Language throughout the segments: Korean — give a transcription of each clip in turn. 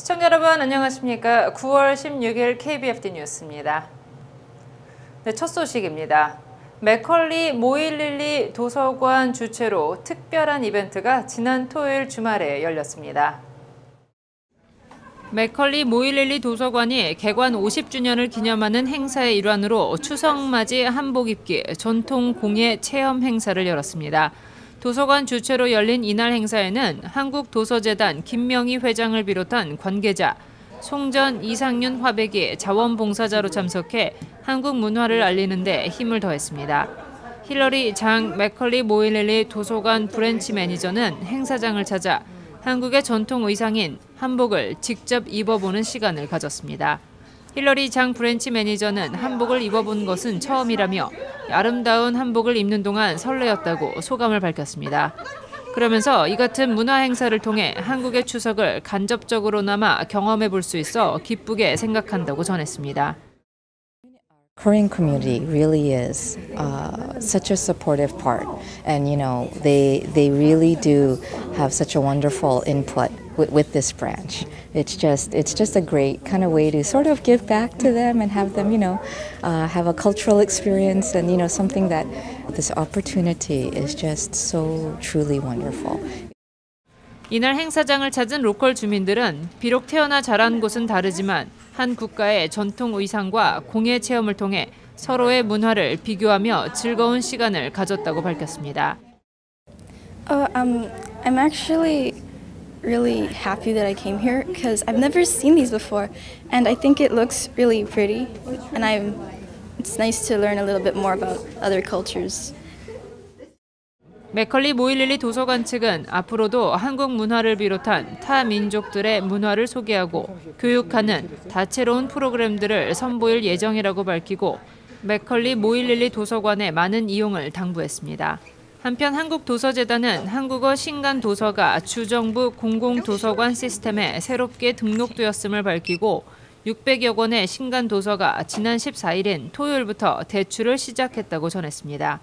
시청자 여러분 안녕하십니까? 9월 16일 KBFD 뉴스입니다. 네, 첫 소식입니다. 맥컬리 모일릴리 도서관 주최로 특별한 이벤트가 지난 토요일 주말에 열렸습니다. 맥컬리 모일릴리 도서관이 개관 50주년을 기념하는 행사의 일환으로 추석 맞이 한복 입기 전통 공예 체험 행사를 열었습니다. 도서관 주최로 열린 이날 행사에는 한국도서재단 김명희 회장을 비롯한 관계자, 송전 이상윤 화백이 자원봉사자로 참석해 한국 문화를 알리는 데 힘을 더했습니다. 힐러리 장 맥컬리 모일리일리 도서관 branch 매니저는 행사장을 찾아 한국의 전통 의상인 한복을 직접 입어보는 시간을 가졌습니다. 힐러리 장 branch 매니저는 한복을 입어본 것은 처음이라며 아름다운 한복을 입는 동안 설레었다고 소감을 밝혔습니다. 그러면서 이 같은 문화 행사를 통해 한국의 추석을 간접적으로나마 경험해 볼 수 있어 기쁘게 생각한다고 전했습니다. Korean community really is uh, such a supportive part, and you know they they really do have such a wonderful input with, with this branch. It's just it's just a great kind of way to sort of give back to them and have them you know uh, have a cultural experience and you know something that this opportunity is just so truly wonderful. 이날 행사장을 찾은 로컬 주민들은 비록 태어나 자란 곳은 다르지만 한 국가의 전통 의상과 공예 체험을 통해 서로의 문화를 비교하며 즐거운 시간을 가졌다고 밝혔습니다. Uh, um, I'm actually really happy that I came here because I've never seen these before, and I think it looks really pretty, and I'm. It's nice to learn a little bit more about other cultures. 맥컬리 모일릴리 도서관 측은 앞으로도 한국 문화를 비롯한 타 민족들의 문화를 소개하고 교육하는 다채로운 프로그램들을 선보일 예정이라고 밝히고 맥컬리 모일릴리 도서관의 많은 이용을 당부했습니다. 한편 한국도서재단은 한국어 신간 도서가 주정부 공공도서관 시스템에 새롭게 등록되었음을 밝히고 600여 권의 신간 도서가 지난 14일인 토요일부터 대출을 시작했다고 전했습니다.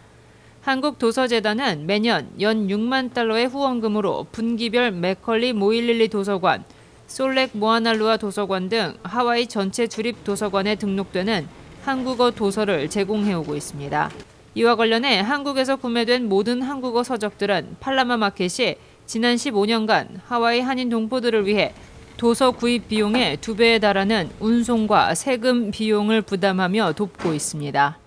한국도서재단은 매년 연 6만 달러의 후원금으로 분기별 맥컬리 모일릴리 도서관, 솔렉 모아날루아 도서관 등 하와이 전체 주립 도서관에 등록되는 한국어 도서를 제공해오고 있습니다. 이와 관련해 한국에서 구매된 모든 한국어 서적들은 팔라마 마켓이 지난 15년간 하와이 한인 동포들을 위해 도서 구입 비용의 두 배에 달하는 운송과 세금 비용을 부담하며 돕고 있습니다.